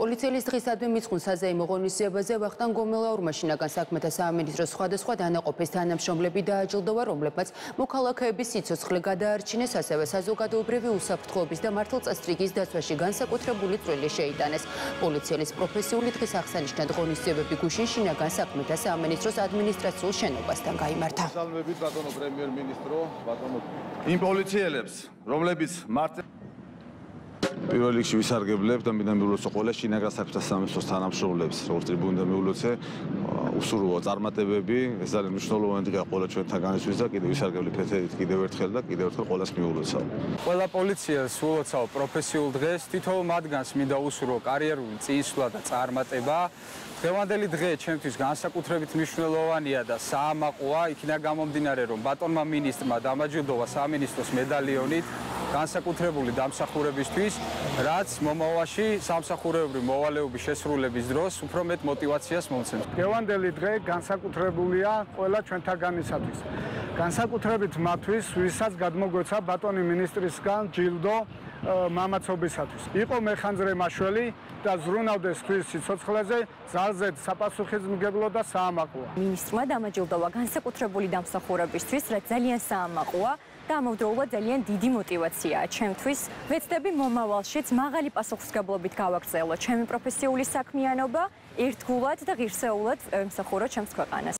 პოლიციელის დღისადმი მიცხუნ საზეიმო ღონისძიებაზე ვახტანგ გომელაურმა შინაგან საქმეთა სამინისტროს სხვადასხვა დანაყოფის თანამშრომლები დააჯილდოვა, რომლებმაც მოქალაქეების სიცოცხლე გადაარჩინეს, ასევე საზოგადოებრივი უსაფრთხოების და მართლწესრიგის დაცვაში განსაკუთრებული წვლილი შეიტანეს. პოლიციელის პროფესიული დღის აღსანიშნად ღონისძიებები გუშინ შინაგან საქმეთა სამინისტროს ადმინისტრაციულ შენობასთან გაიმართა. სალამებით ბატონო პრემიერ-მინისტრო, ბატონო იმ პოლიციელებს, რომლებიც მარტო პირველ რიგში ვისარგებლებ და მინდა მიულოცო ყველა შინაგან საქმეთა სამინისტროს თანამშრომლებს, როგორც ტრიბუნი და მიულოცე უსურვო წარმატებები, ეს ძალიან მნიშვნელოვანი დღეა ყველა ჩვენთაგანისთვის და კიდევ ვისარგებლებ ეთერით კიდევ ერთხელ და კიდევ ერთხელ ყველას მიულოცავ. ყველა პოლიციას ულოცავ პროფესიულ დღეს, თითოეულ მათგანს მინდა უსურვო კარიერული წინსვლა და წარმატება. დღევანდელი დღე ჩემთვის განსაკუთრებით მნიშვნელოვანია და საამაყოა, იქნა გამომდინარე, რომ ბატონმა მინისტრმა დამაჯილდოვა სამინისტროს მედალიონით განსაკუთრებული დამსახურებისთვის, რაც მომავალში სამსახურეობრივი მოვალეობის შესრულების დროს უფრო მეტ мотиваციას მომცემს. გევანდელი დღე განსაკუთრებულია ყველა ჩვენთაგანისათვის. განსაკუთრებით მათთვის, ვისაც გადმოგვეცა ბატონი მინისტრისგან ჯილდო მამაცობისათვის. იყო მეხანძრე მაშველი და ზრუნავდეს ქვის სიცოცხლეზე, ძალზედ საპასუხისმგებლო და საამაყოა. მინისტრმა დამაჯილდოვა განსაკუთრებული დამსახურებისთვის, რაც ძალიან საამაყოა. და ამავდროულად ძალიან დიდი мотиваციაა ჩემთვის. ვეცდები მომავალშიც მაღალი პასუხისგებლობით გავაგრძელო ჩემი პროფესიული საქმიანობა, ერთგულად და ღირსეულად ემსახურო ჩემს ქვეყანას.